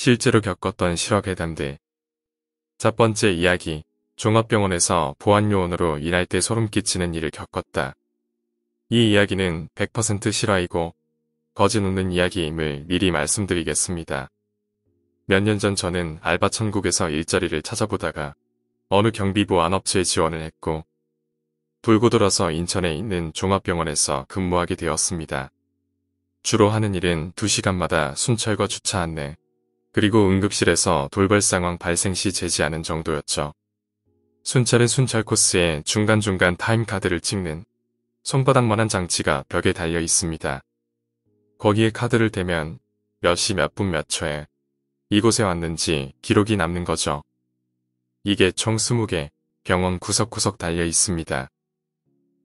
실제로 겪었던 실화괴담들. 첫 번째 이야기. 종합병원에서 보안요원으로 일할 때 소름 끼치는 일을 겪었다. 이 이야기는 100% 실화이고 거짓 없는 이야기임을 미리 말씀드리겠습니다. 몇 년 전 저는 알바 천국에서 일자리를 찾아보다가 어느 경비부 안업체에 지원을 했고 돌고 돌아서 인천에 있는 종합병원에서 근무하게 되었습니다. 주로 하는 일은 2시간마다 순찰과 주차 안내, 그리고 응급실에서 돌발 상황 발생 시 제지하는 정도였죠. 순찰은 순찰 코스에 중간중간 타임카드를 찍는 손바닥만한 장치가 벽에 달려 있습니다. 거기에 카드를 대면 몇 시 몇 분 몇 초에 이곳에 왔는지 기록이 남는 거죠. 이게 총 20개 병원 구석구석 달려 있습니다.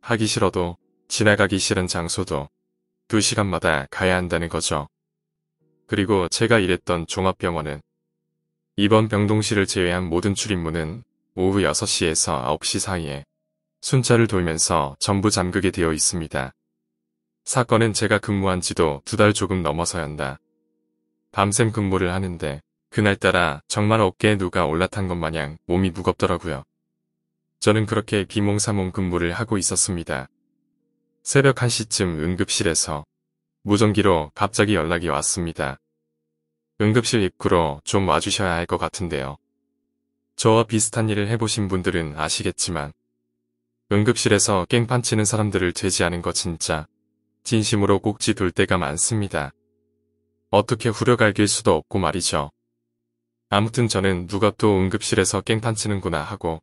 하기 싫어도 지나가기 싫은 장소도 2시간마다 가야 한다는 거죠. 그리고 제가 일했던 종합병원은 이번 병동실을 제외한 모든 출입문은 오후 6시에서 9시 사이에 순찰을 돌면서 전부 잠그게 되어 있습니다. 사건은 제가 근무한 지도 두 달 조금 넘어서였다. 밤샘 근무를 하는데 그날따라 정말 어깨에 누가 올라탄 것 마냥 몸이 무겁더라고요. 저는 그렇게 비몽사몽 근무를 하고 있었습니다. 새벽 1시쯤 응급실에서 무전기로 갑자기 연락이 왔습니다. 응급실 입구로 좀 와주셔야 할 것 같은데요. 저와 비슷한 일을 해보신 분들은 아시겠지만 응급실에서 깽판 치는 사람들을 제지하는 거 진짜 진심으로 꼭지 돌 때가 많습니다. 어떻게 후려갈길 수도 없고 말이죠. 아무튼 저는 누가 또 응급실에서 깽판 치는구나 하고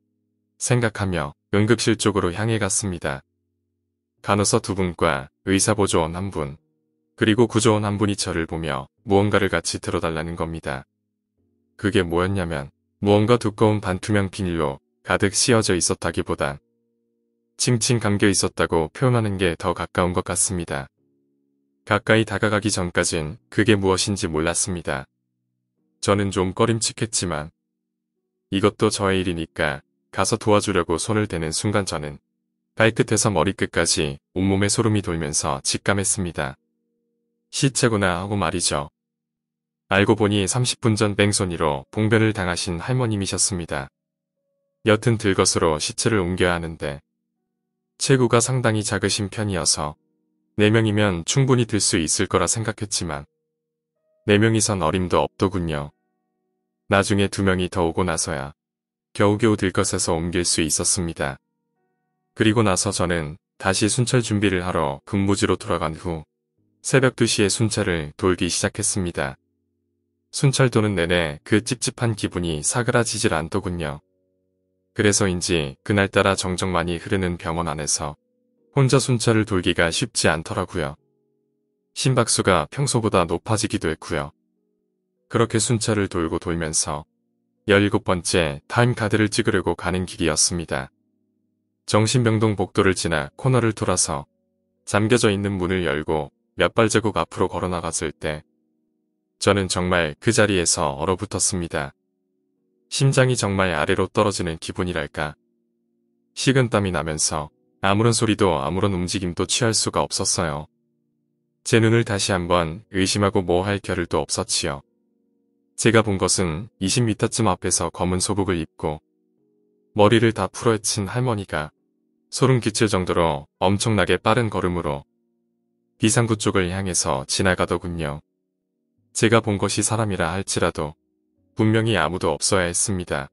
생각하며 응급실 쪽으로 향해 갔습니다. 간호사 두 분과 의사보조원 한 분, 그리고 구조원 한 분이 저를 보며 무언가를 같이 들어달라는 겁니다. 그게 뭐였냐면 무언가 두꺼운 반투명 비닐로 가득 씌어져 있었다기보단 칭칭 감겨 있었다고 표현하는 게 더 가까운 것 같습니다. 가까이 다가가기 전까진 그게 무엇인지 몰랐습니다. 저는 좀 꺼림칙했지만 이것도 저의 일이니까 가서 도와주려고 손을 대는 순간 저는 발끝에서 머리끝까지 온몸에 소름이 돌면서 직감했습니다. 시체구나 하고 말이죠. 알고 보니 30분 전 뺑소니로 봉변을 당하신 할머님이셨습니다. 여튼 들것으로 시체를 옮겨야 하는데 체구가 상당히 작으신 편이어서 4명이면 충분히 들 수 있을 거라 생각했지만 4명이선 어림도 없더군요. 나중에 2명이 더 오고 나서야 겨우겨우 들것에서 옮길 수 있었습니다. 그리고 나서 저는 다시 순찰 준비를 하러 근무지로 돌아간 후 새벽 2시에 순찰을 돌기 시작했습니다. 순찰 도는 내내 그 찝찝한 기분이 사그라지질 않더군요. 그래서인지 그날따라 정적 많이 흐르는 병원 안에서 혼자 순찰을 돌기가 쉽지 않더라고요. 심박수가 평소보다 높아지기도 했고요. 그렇게 순찰을 돌고 돌면서 17번째 타임카드를 찍으려고 가는 길이었습니다. 정신병동 복도를 지나 코너를 돌아서 잠겨져 있는 문을 열고 몇 발자국 앞으로 걸어나갔을 때 저는 정말 그 자리에서 얼어붙었습니다. 심장이 정말 아래로 떨어지는 기분이랄까. 식은땀이 나면서 아무런 소리도 아무런 움직임도 취할 수가 없었어요. 제 눈을 다시 한번 의심하고 뭐 할 겨를도 없었지요. 제가 본 것은 20m쯤 앞에서 검은 소복을 입고 머리를 다 풀어헤친 할머니가 소름 끼칠 정도로 엄청나게 빠른 걸음으로 비상구 쪽을 향해서 지나가더군요. 제가 본 것이 사람이라 할지라도 분명히 아무도 없어야 했습니다.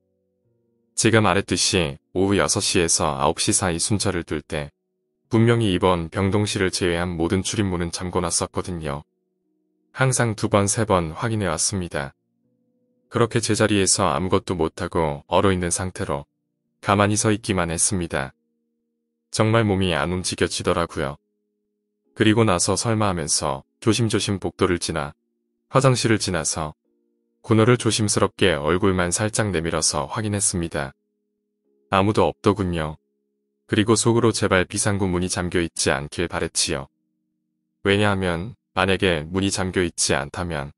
제가 말했듯이 오후 6시에서 9시 사이 순찰을 둘 때 분명히 이번 병동실을 제외한 모든 출입문은 잠궈놨었거든요. 항상 두 번, 세 번 확인해 왔습니다. 그렇게 제자리에서 아무것도 못하고 얼어있는 상태로 가만히 서 있기만 했습니다. 정말 몸이 안 움직여지더라고요. 그리고 나서 설마 하면서 조심조심 복도를 지나 화장실을 지나서 군호를 조심스럽게 얼굴만 살짝 내밀어서 확인했습니다. 아무도 없더군요. 그리고 속으로 제발 비상구 문이 잠겨 있지 않길 바랬지요. 왜냐하면 만약에 문이 잠겨 있지 않다면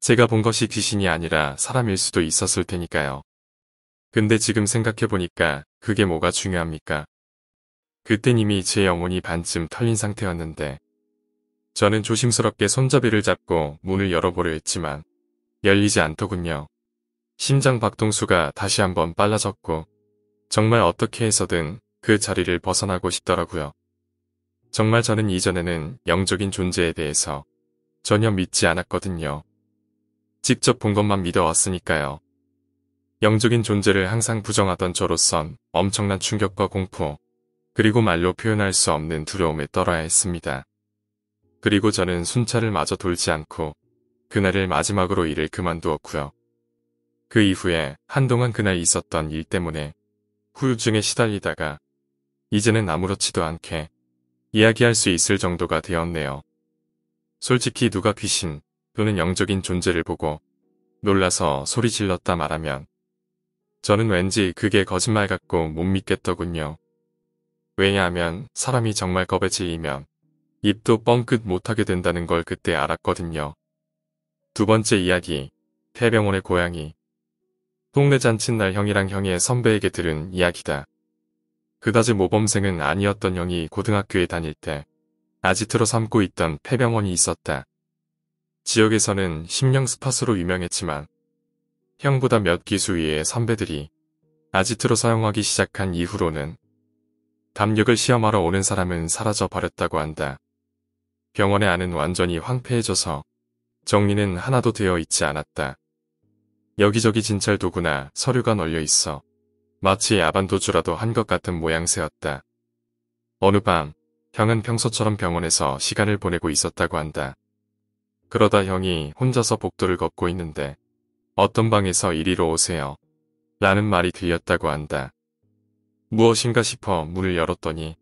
제가 본 것이 귀신이 아니라 사람일 수도 있었을 테니까요. 근데 지금 생각해보니까 그게 뭐가 중요합니까? 그땐 이미 제 영혼이 반쯤 털린 상태였는데 저는 조심스럽게 손잡이를 잡고 문을 열어보려 했지만 열리지 않더군요. 심장 박동수가 다시 한번 빨라졌고 정말 어떻게 해서든 그 자리를 벗어나고 싶더라고요. 정말 저는 이전에는 영적인 존재에 대해서 전혀 믿지 않았거든요. 직접 본 것만 믿어왔으니까요. 영적인 존재를 항상 부정하던 저로선 엄청난 충격과 공포, 그리고 말로 표현할 수 없는 두려움에 떨어야 했습니다. 그리고 저는 순찰을 마저 돌지 않고 그날을 마지막으로 일을 그만두었고요. 그 이후에 한동안 그날 있었던 일 때문에 후유증에 시달리다가 이제는 아무렇지도 않게 이야기할 수 있을 정도가 되었네요. 솔직히 누가 귀신 또는 영적인 존재를 보고 놀라서 소리 질렀다 말하면 저는 왠지 그게 거짓말 같고 못 믿겠더군요. 왜냐하면 사람이 정말 겁에 질리면 입도 뻥끗 못하게 된다는 걸 그때 알았거든요. 두 번째 이야기, 폐병원의 고양이. 동네 잔칫날 형이랑 형의 선배에게 들은 이야기다. 그다지 모범생은 아니었던 형이 고등학교에 다닐 때 아지트로 삼고 있던 폐병원이 있었다. 지역에서는 심령 스팟으로 유명했지만 형보다 몇 기수 위의 선배들이 아지트로 사용하기 시작한 이후로는 담력을 시험하러 오는 사람은 사라져 버렸다고 한다. 병원의 안은 완전히 황폐해져서 정리는 하나도 되어 있지 않았다. 여기저기 진찰 도구나 서류가 널려 있어 마치 야반도주라도 한 것 같은 모양새였다. 어느 밤 형은 평소처럼 병원에서 시간을 보내고 있었다고 한다. 그러다 형이 혼자서 복도를 걷고 있는데 어떤 방에서 이리로 오세요. 라는 말이 들렸다고 한다. 무엇인가 싶어 문을 열었더니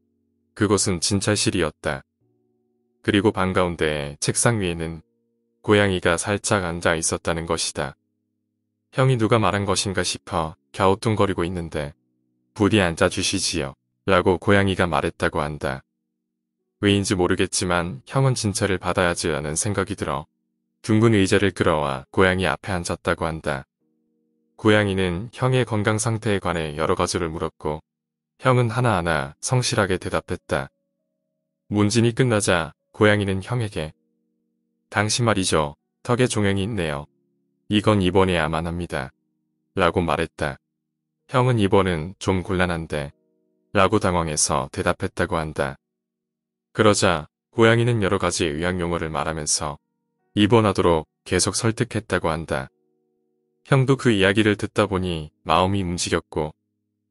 그곳은 진찰실이었다. 그리고 방 가운데 책상 위에는 고양이가 살짝 앉아 있었다는 것이다. 형이 누가 말한 것인가 싶어 갸우뚱거리고 있는데 부디 앉아주시지요. 라고 고양이가 말했다고 한다. 왜인지 모르겠지만 형은 진찰을 받아야지 라는 생각이 들어 둥근 의자를 끌어와 고양이 앞에 앉았다고 한다. 고양이는 형의 건강 상태에 관해 여러 가지를 물었고 형은 하나하나 성실하게 대답했다. 문진이 끝나자 고양이는 형에게 당신 말이죠. 턱에 종양이 있네요. 이건 입원해야만 합니다. 라고 말했다. 형은 입원은 좀 곤란한데 라고 당황해서 대답했다고 한다. 그러자 고양이는 여러 가지 의학 용어를 말하면서 입원하도록 계속 설득했다고 한다. 형도 그 이야기를 듣다 보니 마음이 움직였고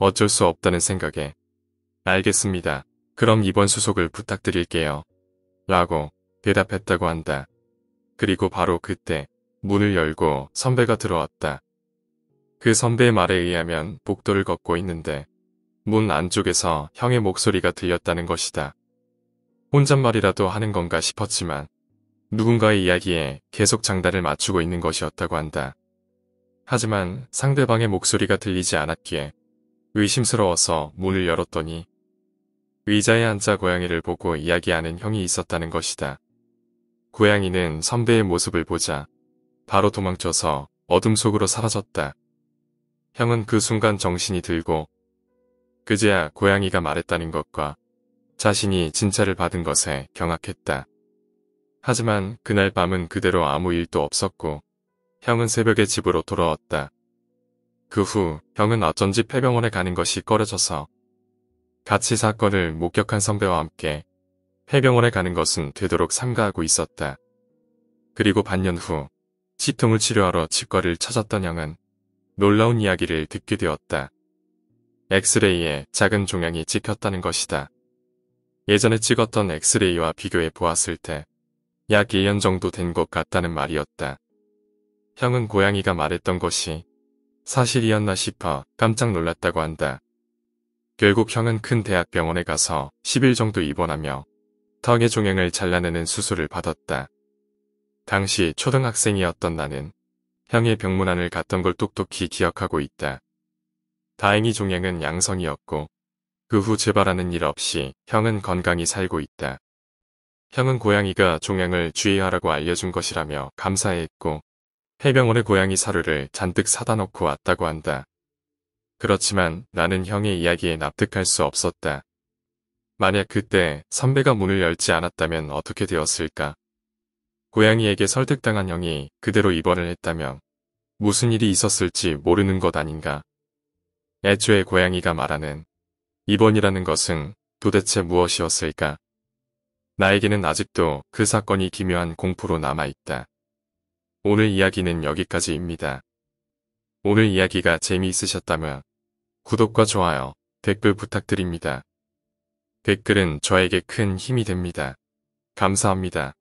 어쩔 수 없다는 생각에 알겠습니다. 그럼 입원 수속을 부탁드릴게요. 라고 대답했다고 한다. 그리고 바로 그때 문을 열고 선배가 들어왔다. 그 선배의 말에 의하면 복도를 걷고 있는데 문 안쪽에서 형의 목소리가 들렸다는 것이다. 혼잣말이라도 하는 건가 싶었지만 누군가의 이야기에 계속 장단을 맞추고 있는 것이었다고 한다. 하지만 상대방의 목소리가 들리지 않았기에 의심스러워서 문을 열었더니 의자에 앉아 고양이를 보고 이야기하는 형이 있었다는 것이다. 고양이는 선배의 모습을 보자 바로 도망쳐서 어둠 속으로 사라졌다. 형은 그 순간 정신이 들고 그제야 고양이가 말했다는 것과 자신이 진찰을 받은 것에 경악했다. 하지만 그날 밤은 그대로 아무 일도 없었고 형은 새벽에 집으로 돌아왔다. 그 후 형은 어쩐지 폐병원에 가는 것이 꺼려져서 같이 사건을 목격한 선배와 함께 폐병원에 가는 것은 되도록 삼가하고 있었다. 그리고 반년 후 치통을 치료하러 치과를 찾았던 형은 놀라운 이야기를 듣게 되었다. 엑스레이에 작은 종양이 찍혔다는 것이다. 예전에 찍었던 엑스레이와 비교해 보았을 때 약 1년 정도 된 것 같다는 말이었다. 형은 고양이가 말했던 것이 사실이었나 싶어 깜짝 놀랐다고 한다. 결국 형은 큰 대학병원에 가서 10일 정도 입원하며 턱의 종양을 잘라내는 수술을 받았다. 당시 초등학생이었던 나는 형의 병문안을 갔던 걸 똑똑히 기억하고 있다. 다행히 종양은 양성이었고 그 후 재발하는 일 없이 형은 건강히 살고 있다. 형은 고양이가 종양을 주의하라고 알려준 것이라며 감사해했고 폐병원의 고양이 사료를 잔뜩 사다 놓고 왔다고 한다. 그렇지만 나는 형의 이야기에 납득할 수 없었다. 만약 그때 선배가 문을 열지 않았다면 어떻게 되었을까? 고양이에게 설득당한 형이 그대로 입원을 했다면 무슨 일이 있었을지 모르는 것 아닌가. 애초에 고양이가 말하는 입원이라는 것은 도대체 무엇이었을까? 나에게는 아직도 그 사건이 기묘한 공포로 남아있다. 오늘 이야기는 여기까지입니다. 오늘 이야기가 재미있으셨다면 구독과 좋아요, 댓글 부탁드립니다. 댓글은 저에게 큰 힘이 됩니다. 감사합니다.